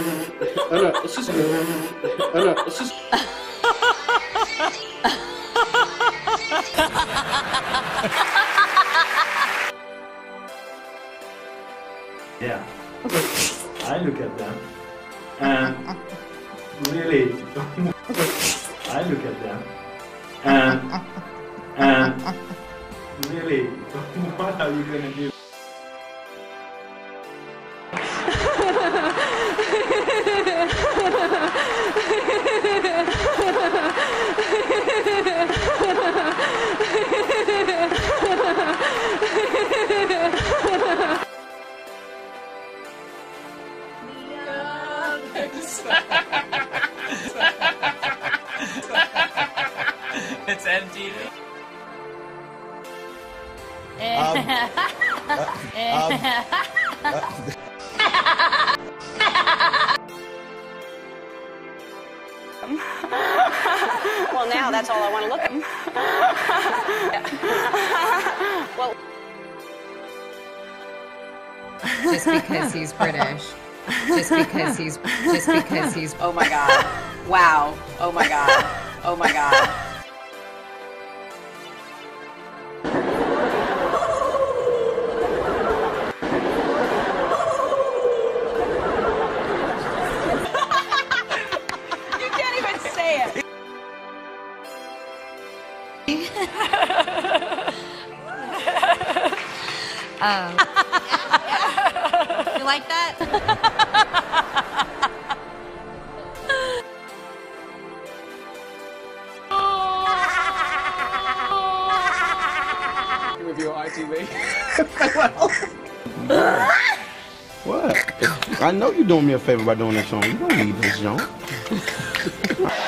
Oh no, it's just. Oh no, it's just. Yeah. I look at them and really I look at them and and really what are you gonna do? it's um, uh, um, uh, empty. Well, now that's all I want to look at. well, just because he's British. Just because he's just because he's oh my god. Wow. Oh my god. Oh my god. Oh. You like that? Review ITV. What? I know you're doing me a favor by doing this song. You don't need this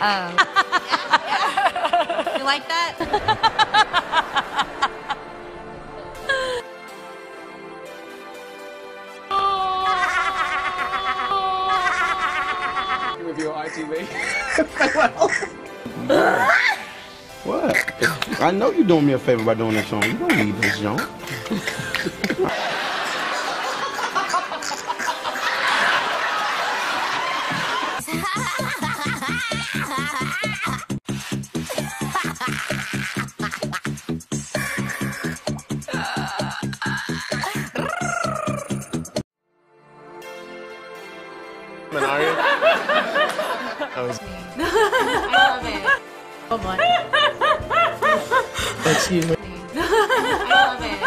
Oh. You like that? Review ITV. What? I know you're doing me a favor by doing this song. You don't need this song. I love it. Oh my. Excuse me. I love it.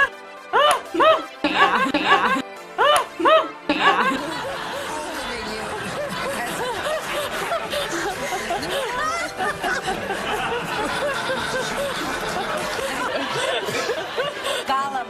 Yeah, yeah. Gollum.